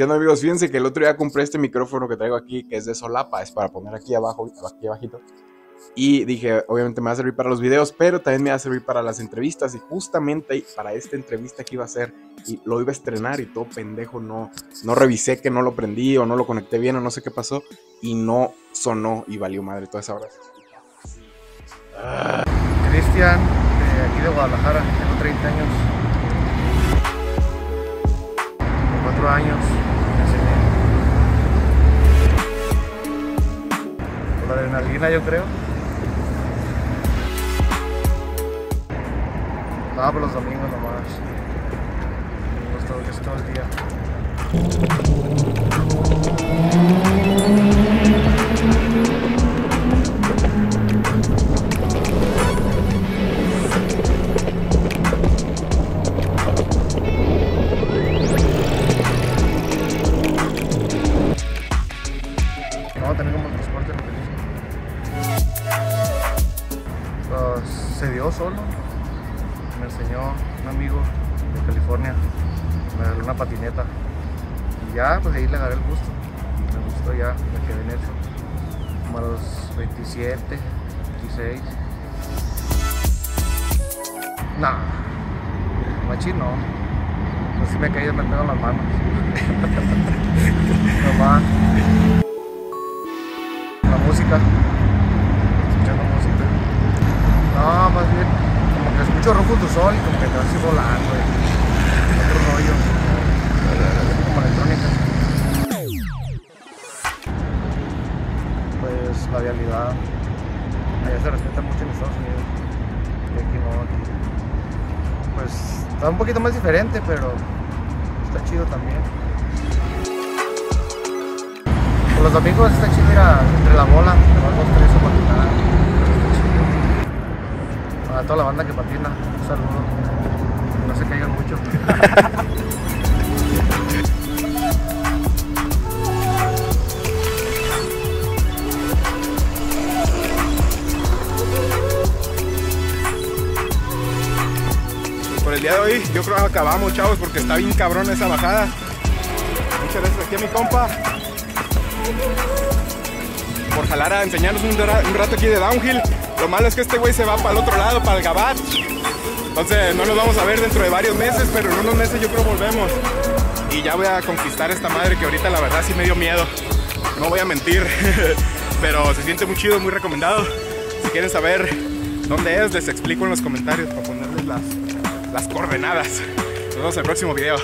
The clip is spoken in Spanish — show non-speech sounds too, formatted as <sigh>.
¿Qué onda amigos? Fíjense que el otro día compré este micrófono que traigo aquí, que es de solapa, es para poner aquí abajo, aquí abajito. Y dije, obviamente me va a servir para los videos, pero también me va a servir para las entrevistas. Y justamente para esta entrevista que iba a hacer, y lo iba a estrenar y todo pendejo, no, no revisé que no lo prendí o no lo conecté bien o no sé qué pasó. Y no sonó y valió madre toda esa hora. Cristian, de aquí de Guadalajara, tengo 30 años. Tengo 4 años. Por la adrenalina, yo creo. No, por los domingos nomás. Domingos todo, todo el día. Se dio solo. Me enseñó un amigo de California. Me regaló una patineta. Y ya, pues ahí le agarré el gusto. Me gustó ya, me quedé en eso. Como a los 27, 26. Nah, machín no. Así me he caído, me pego en las manos. <laughs> Nomás la música. No, más bien, como que escucho Rojo tu Sol y como que te vas así volando. y otro rollo. Como electrónica. Pues la vialidad. Allá se respeta mucho en Estados Unidos. Y aquí no, aquí. Pues está un poquito más diferente, pero está chido también. Por los domingos está chido ir a- entre la bola, dos, tres o patinar. A toda la banda que patina, un saludo. No se caigan mucho. <laughs> Por el día de hoy yo creo que acabamos, chavos, porque está bien cabrón esa bajada. Muchas gracias aquí a mi compa. Por jalar a enseñarnos un, rato aquí de downhill. Lo malo es que este güey se va para el otro lado, para el Gabat. Entonces no nos vamos a ver dentro de varios meses, pero en unos meses yo creo volvemos. Y ya voy a conquistar esta madre que ahorita la verdad sí me dio miedo. No voy a mentir, <laughs> pero se siente muy chido, muy recomendado. Si quieren saber dónde es, les explico en los comentarios para ponerles las, las coordenadas. Nos vemos en el próximo video.